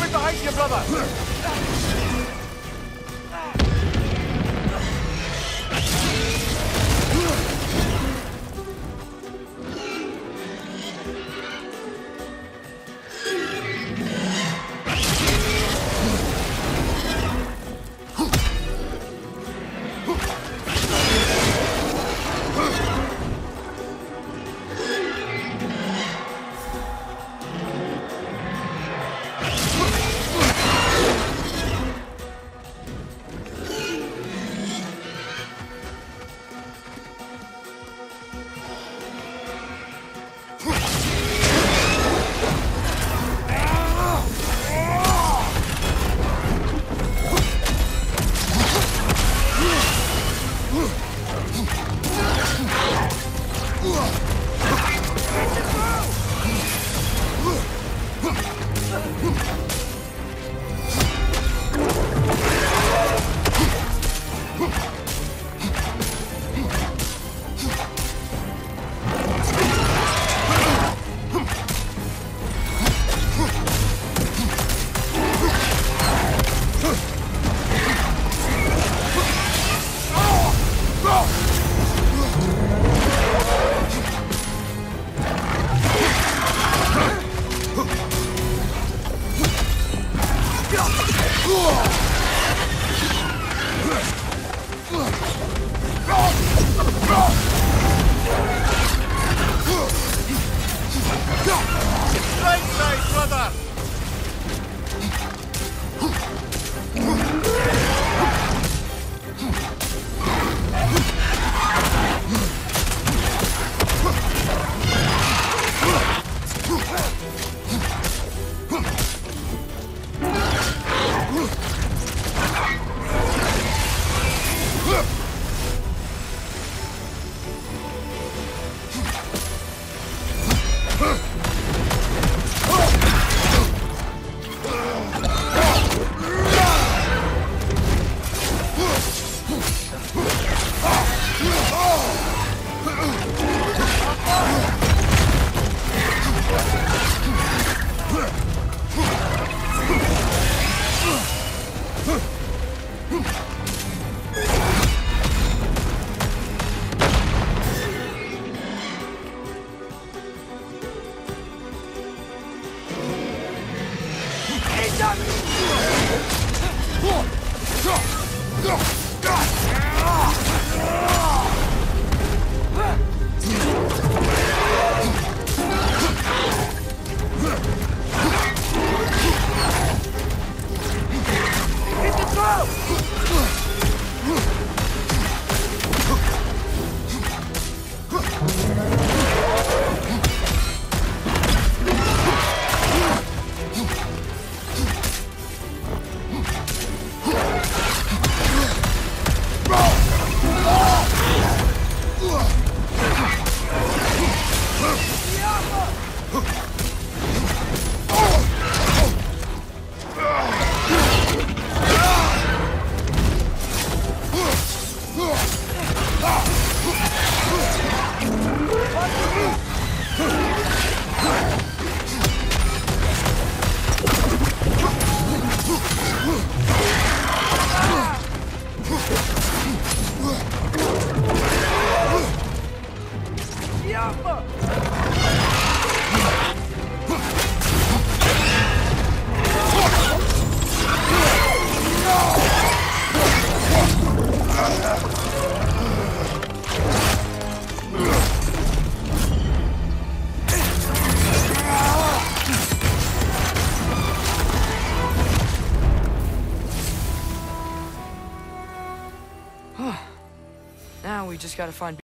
Incoming behind you, brother! Right Hit just gotta find